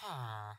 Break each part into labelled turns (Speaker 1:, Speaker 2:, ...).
Speaker 1: 哈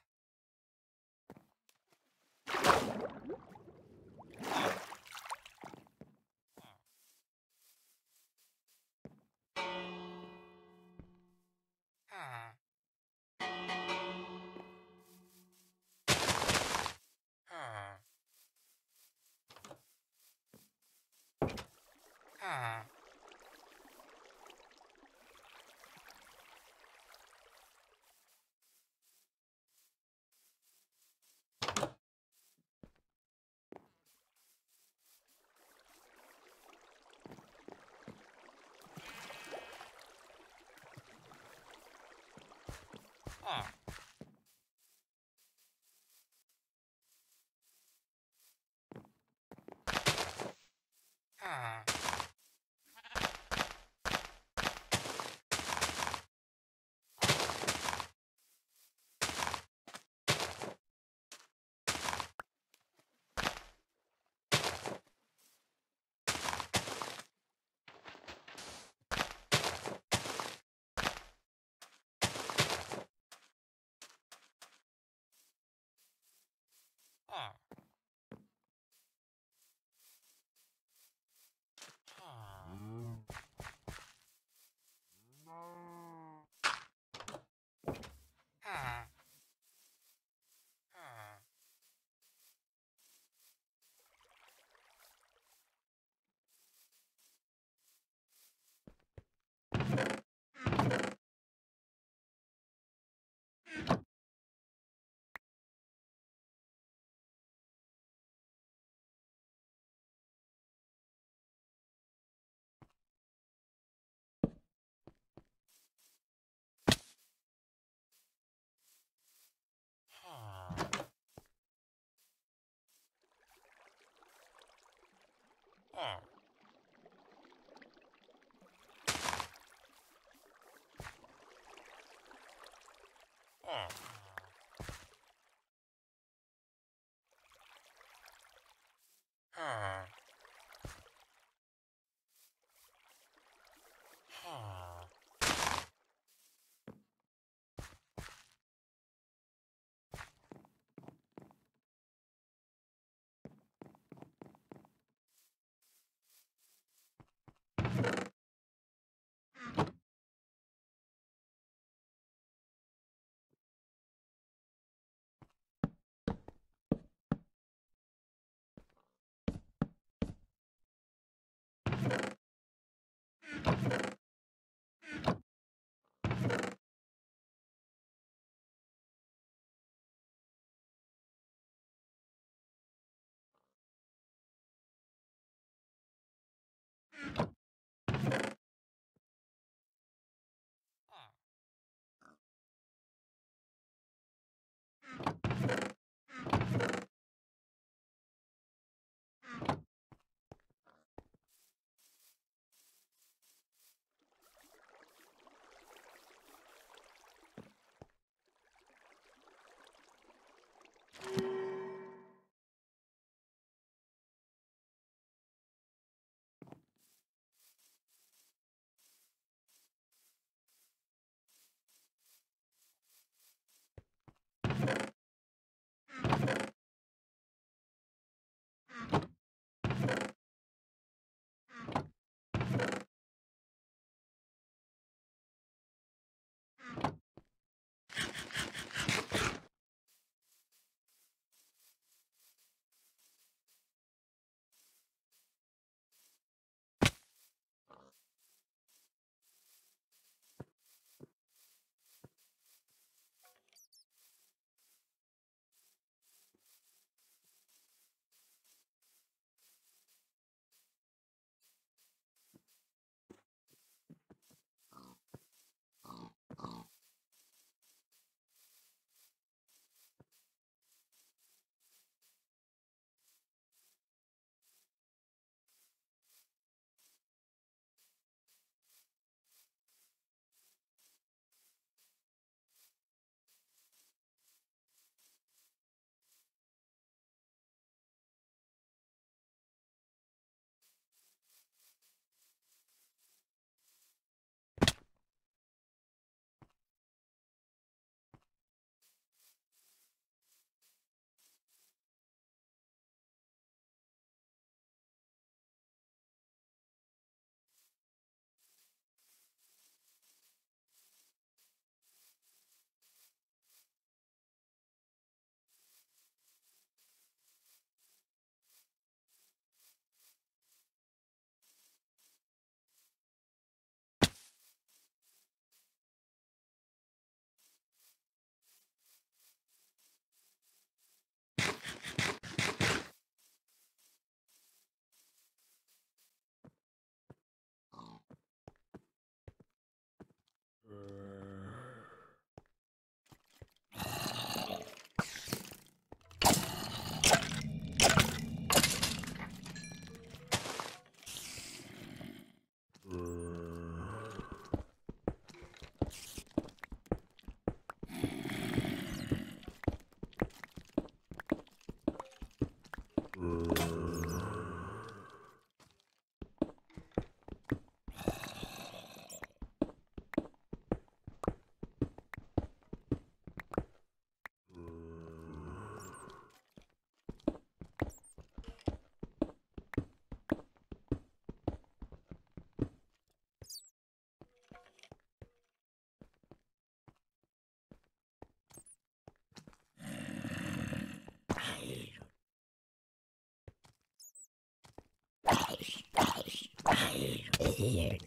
Speaker 1: yeah.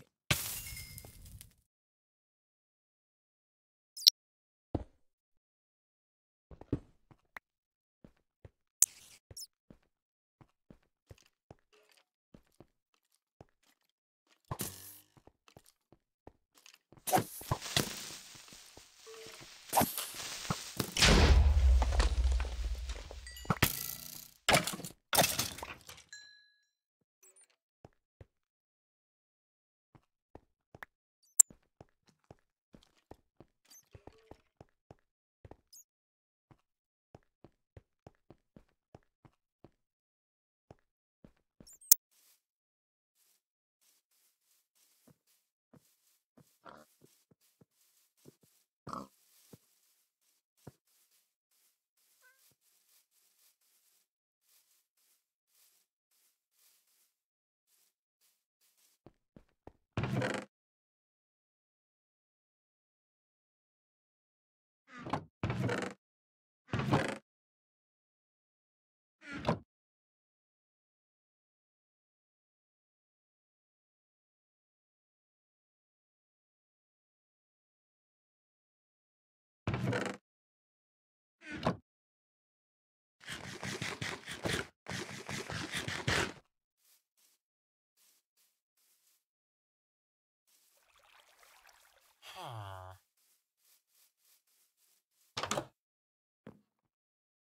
Speaker 1: Huh.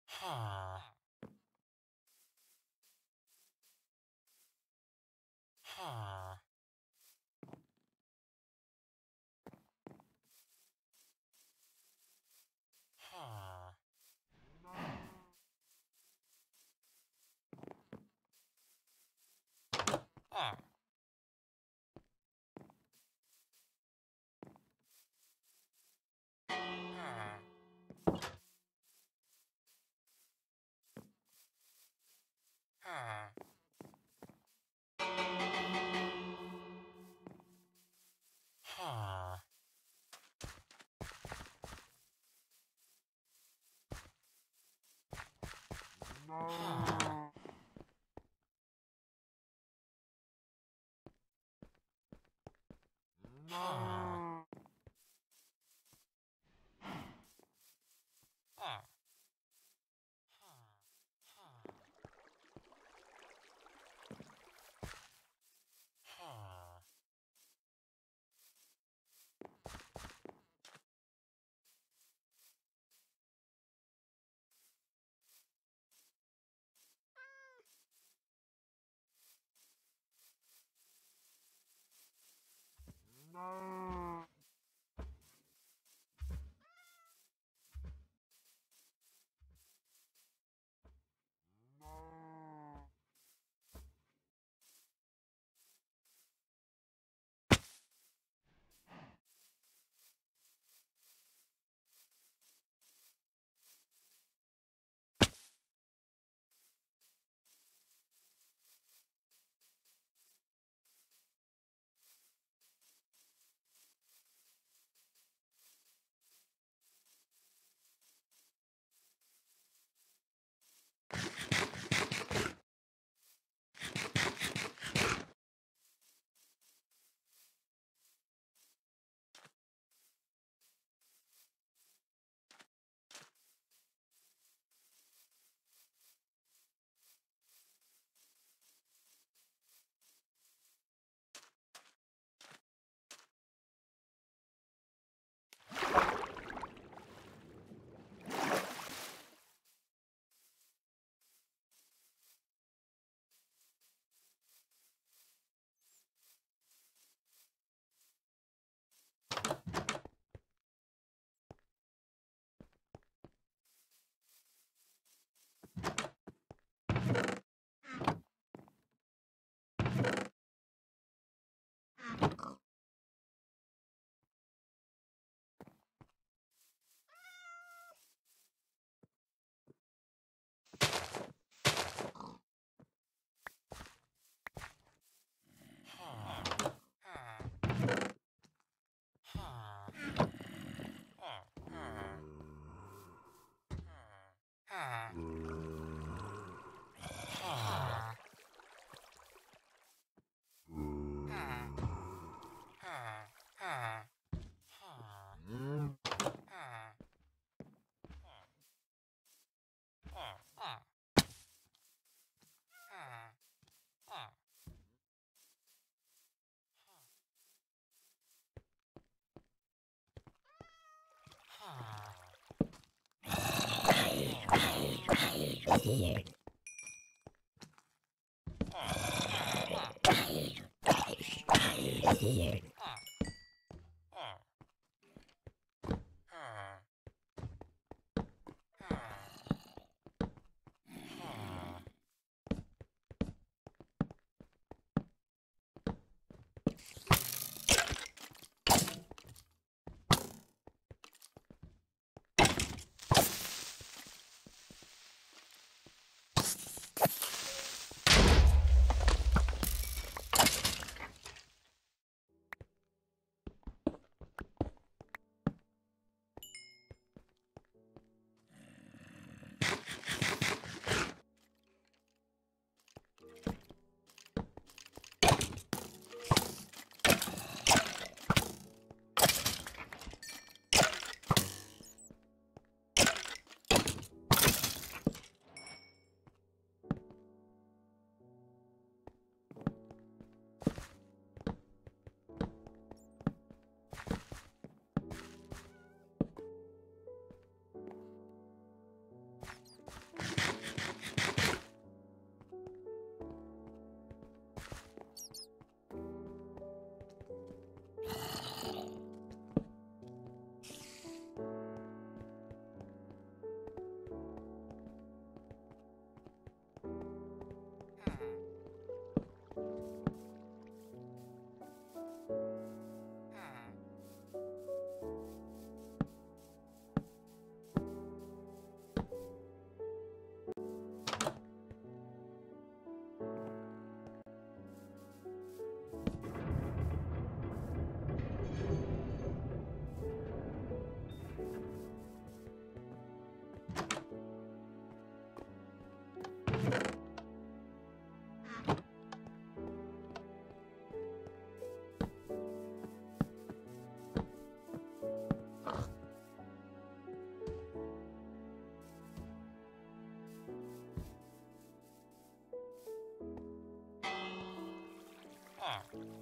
Speaker 1: Huh. Huh. Oh. No. Thank you. Huh.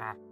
Speaker 1: Huh.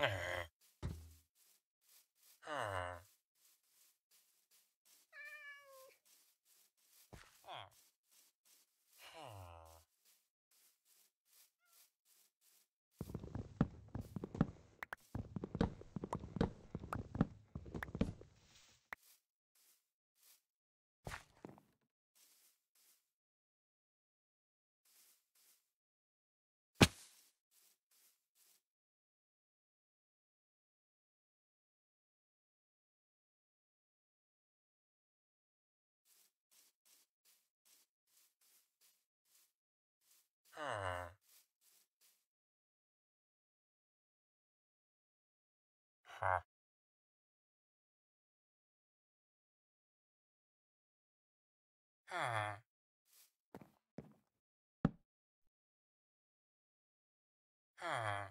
Speaker 1: Arr. Huh. Huh. Huh.